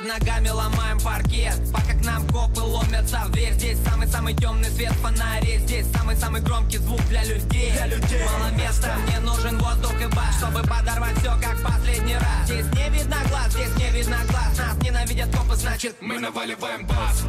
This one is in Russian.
под ногами ломаем паркет. Пока к нам копы ломятся. В дверь Здесь самый-самый темный свет. Фонарей Здесь самый-самый громкий звук для людей. для людей. Мало места, мне нужен воздух и бас Чтобы подорвать все как последний раз. Здесь не видно глаз, здесь не видно глаз. Нас ненавидят копы, значит мы наваливаем бас.